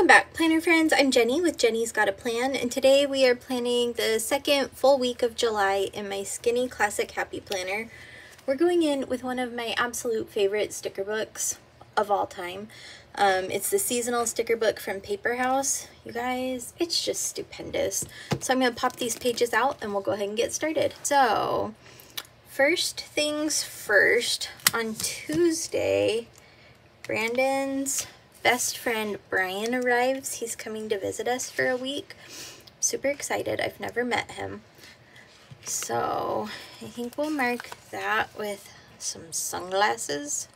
Welcome back, planner friends. I'm Jenny with Jenny's Got a Plan, and today we are planning the second full week of July in my Skinny Classic Happy Planner. We're going in with one of my absolute favorite sticker books of all time. Um, it's the seasonal sticker book from Paper House. You guys, it's just stupendous. So I'm going to pop these pages out and we'll go ahead and get started. So, first things first, on Tuesday, Brandon's best friend Brian arrives. He's coming to visit us for a week. Super excited. I've never met him. So I think we'll mark that with some sunglasses.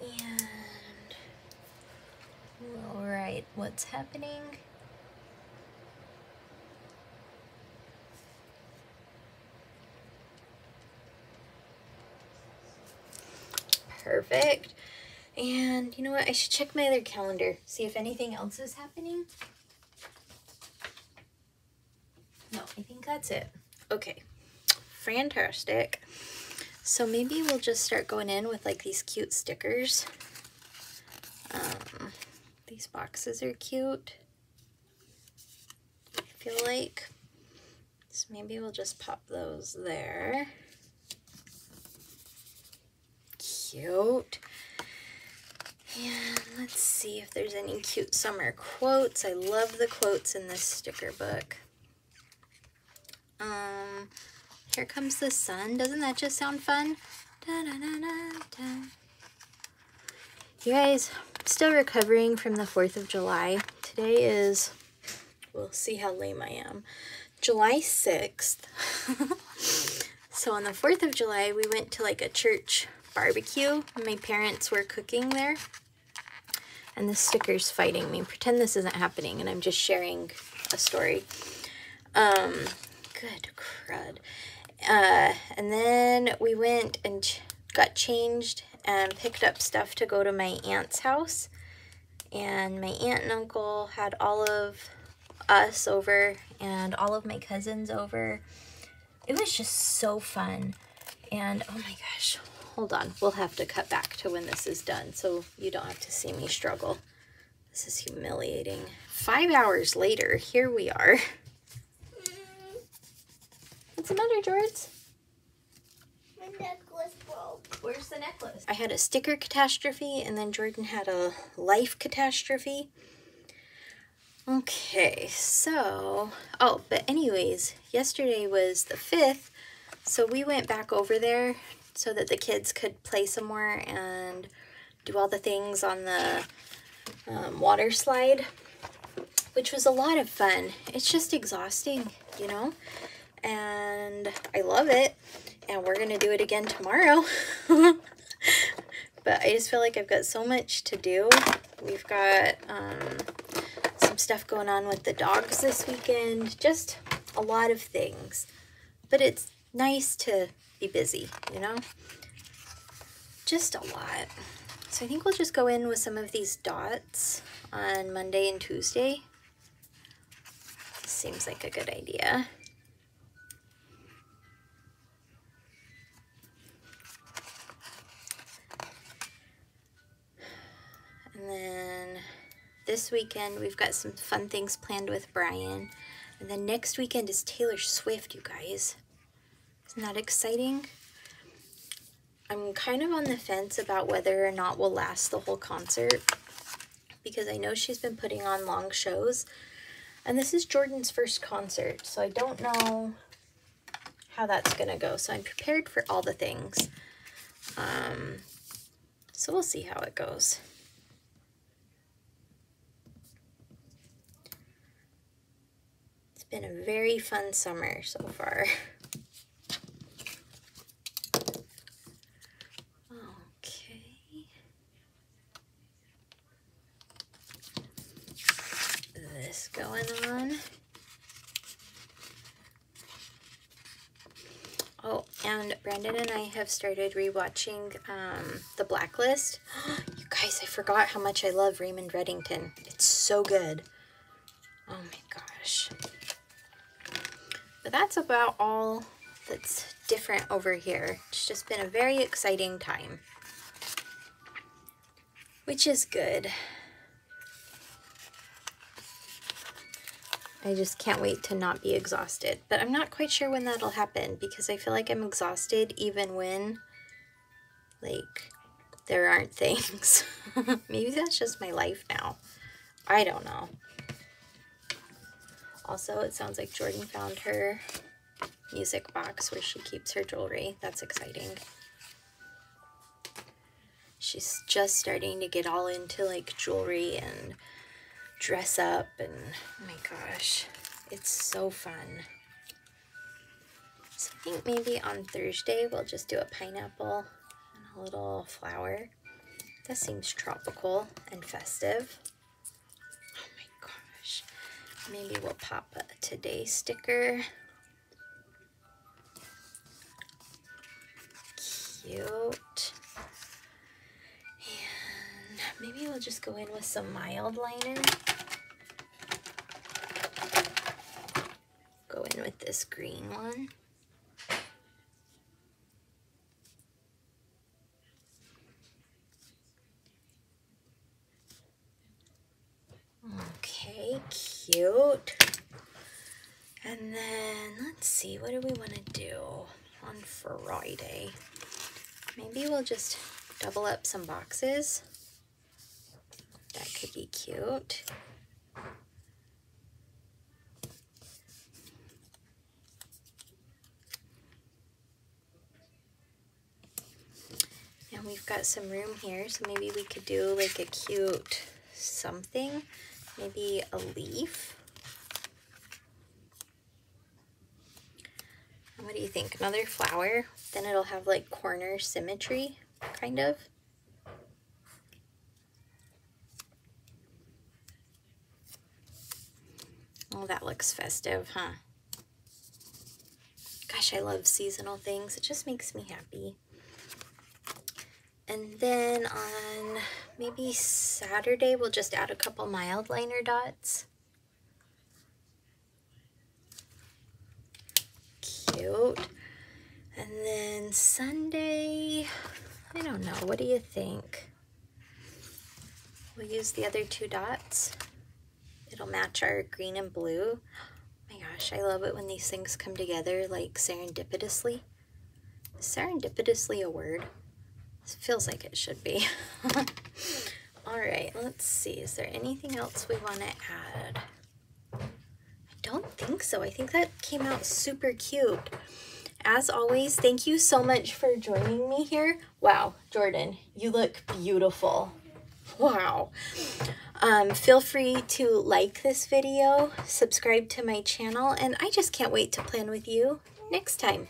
And we'll write what's happening. Perfect. And you know what? I should check my other calendar, see if anything else is happening. No, I think that's it. Okay, fantastic. So maybe we'll just start going in with like these cute stickers. Um, these boxes are cute. I feel like. So maybe we'll just pop those there cute. And let's see if there's any cute summer quotes. I love the quotes in this sticker book. Um, here comes the sun. Doesn't that just sound fun? Da, da, da, you guys, still recovering from the 4th of July. Today is, we'll see how lame I am, July 6th. so on the 4th of July, we went to like a church barbecue. My parents were cooking there. And the sticker's fighting me. Pretend this isn't happening and I'm just sharing a story. Um, good crud. Uh, and then we went and ch got changed and picked up stuff to go to my aunt's house. And my aunt and uncle had all of us over and all of my cousins over. It was just so fun. And oh my gosh, hold on. We'll have to cut back to when this is done so you don't have to see me struggle. This is humiliating. Five hours later, here we are. Mm. What's the matter, George? My necklace broke. Where's the necklace? I had a sticker catastrophe and then Jordan had a life catastrophe. Okay, so, oh, but anyways, yesterday was the 5th, so we went back over there so that the kids could play some more and do all the things on the um, water slide, which was a lot of fun. It's just exhausting, you know, and I love it. And we're going to do it again tomorrow. but I just feel like I've got so much to do. We've got um, some stuff going on with the dogs this weekend, just a lot of things. But it's nice to be busy, you know? Just a lot. So I think we'll just go in with some of these dots on Monday and Tuesday. Seems like a good idea. And then this weekend, we've got some fun things planned with Brian. And then next weekend is Taylor Swift, you guys. That exciting? I'm kind of on the fence about whether or not we'll last the whole concert because I know she's been putting on long shows. And this is Jordan's first concert, so I don't know how that's going to go. So I'm prepared for all the things. Um, so we'll see how it goes. It's been a very fun summer so far. going on. Oh, and Brandon and I have started rewatching um, The Blacklist. you guys, I forgot how much I love Raymond Reddington. It's so good. Oh my gosh. But that's about all that's different over here. It's just been a very exciting time. which is good. I just can't wait to not be exhausted. But I'm not quite sure when that'll happen because I feel like I'm exhausted even when, like, there aren't things. Maybe that's just my life now. I don't know. Also, it sounds like Jordan found her music box where she keeps her jewelry. That's exciting. She's just starting to get all into like jewelry and dress up and oh my gosh, it's so fun. So I think maybe on Thursday we'll just do a pineapple and a little flower. That seems tropical and festive. Oh my gosh. Maybe we'll pop a today sticker. Cute. We'll just go in with some Mildliner. Go in with this green one. Okay, cute. And then let's see, what do we want to do on Friday? Maybe we'll just double up some boxes. Could be cute. And we've got some room here, so maybe we could do like a cute something, maybe a leaf. What do you think? Another flower? Then it'll have like corner symmetry, kind of. Oh, that looks festive, huh? Gosh, I love seasonal things. It just makes me happy. And then on maybe Saturday, we'll just add a couple Mildliner dots. Cute. And then Sunday, I don't know, what do you think? We'll use the other two dots. It'll match our green and blue. Oh my gosh, I love it when these things come together like serendipitously. Is serendipitously a word? It feels like it should be. All right, let's see. Is there anything else we want to add? I don't think so. I think that came out super cute. As always, thank you so much for joining me here. Wow, Jordan, you look beautiful. Wow. Um, feel free to like this video, subscribe to my channel, and I just can't wait to plan with you next time.